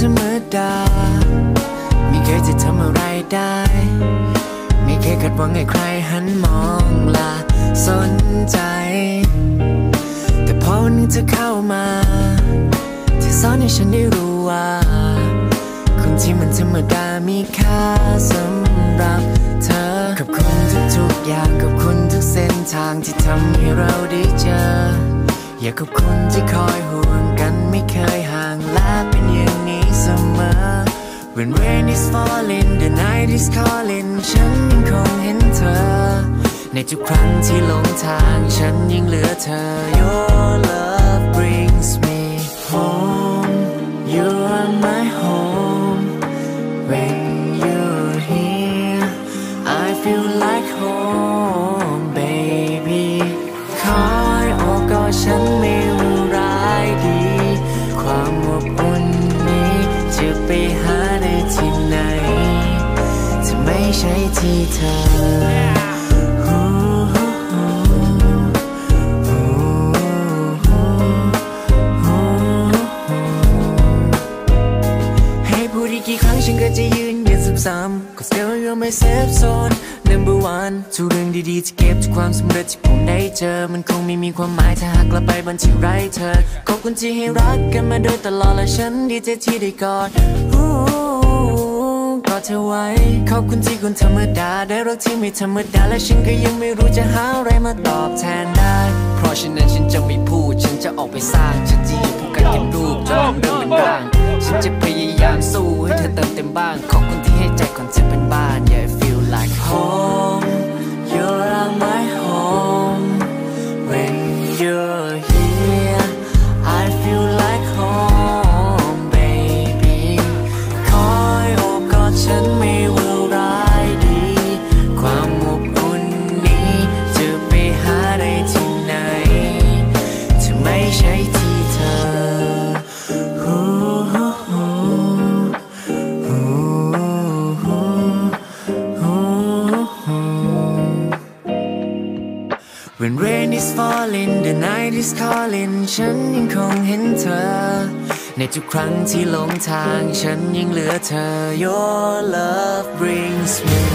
ธรรมดา ไม่เคยจะทำอะไรได้ ไม่เคยคาดหวังให้ใครหันมองละสนใจ แต่พอวันนึงเธอเข้ามาเธอสอนให้ฉันได้รู้ว่าคนที่มันธรรมดามีค่าสำหรับเธอขอบคุณทุกๆอย่างขอบคุณทุกเส้นทางที่ทำให้เราได้เจอ อยากขอบคุณที่คอย When rain is falling the night is calling ฉันยังคงเห็นเธอ ในทุกครั้งที่หลงทางฉันยังเหลือเธอ Your love brings me home You are my home When you're here I feel like home baby คอยโอบกอดฉันไม่รู้ร้ายดี ความอบอุ่นนี้จะไปหา ใช่ที่เธอให้พูดอีกกี่ครั้งฉันก็จะยืนยันซ้ำๆ Cause girl you're my safe zone number one ทุกเรื่องดีๆที่เก็บทุกความสำเร็จที่ผมได้เจอ มันคงไม่มีความหมายถ้าหากกลับไปวันที่ไร้เธอ ขอบคุณที่ให้รักกันมาโดยตลอดและฉันดีใจที่ได้กอดอู้กอด เธอไว้ ขอบคุณที่คุณธรรมดา ได้รักที่ไม่ธรรมดา และฉันก็ยังไม่รู้จะหาอะไรมาตอบแทนได้ เพราะฉะนั้นฉันจะไม่พูด ฉันจะออกไปสร้าง ฉันจะยิบผู้กันเก็บรูปจนมันเริ่มเป็นร่าง ฉันจะพยายามสู้ให้เธอเติมเต็มบ้าง ขอบคุณที่ให้ใจของเธอเป็นบ้าน Yeah I feel like home You're my home When rain is falling the night is calling ฉันยังคงเห็นเธอ ในทุกครั้งที่หลงทางฉันยังเหลือเธอ Your love brings me